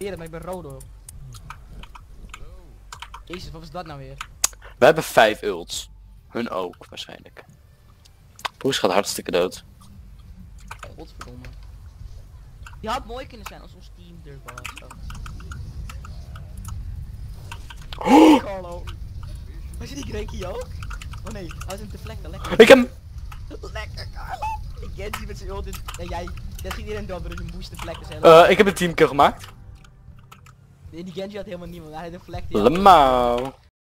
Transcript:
Hier, maar ik ben rood hoor. Jezus, wat was dat nou weer? We hebben vijf ults. Hun ook, waarschijnlijk. Poes gaat hartstikke dood. Godverdomme. Je had mooi kunnen zijn als ons team er was. Zo. Carlo. Was je die Grenkie ook? Oh nee, hij is een deflector, lekker. Ik heb... Lekker Carlo. Ik ken die met zijn ult in- en jij, jij ging iedereen dood door een boost deflector zijn. eh, ik heb een teamkill gemaakt. Nee, die Genji had helemaal niemand, hij had een had- Lemau.